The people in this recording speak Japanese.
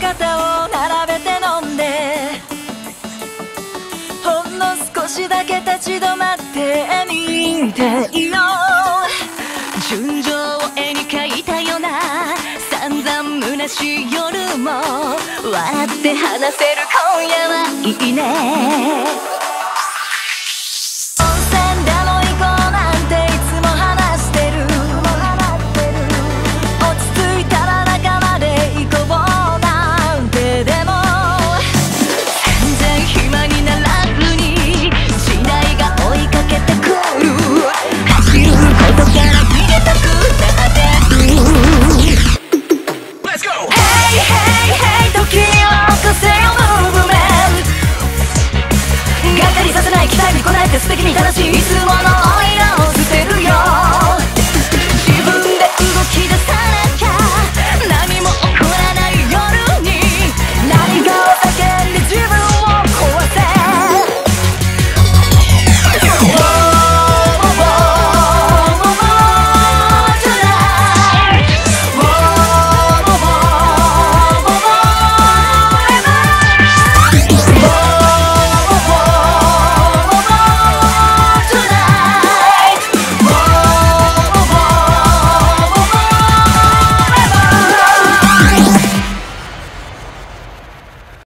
肩を並べて飲んでほんの少しだけ立ち止まってみたいよ純情を絵に描いたよな散々虚しい夜も笑って話せる今夜はいいね。ない期待にこらえて素敵に正しいいつもの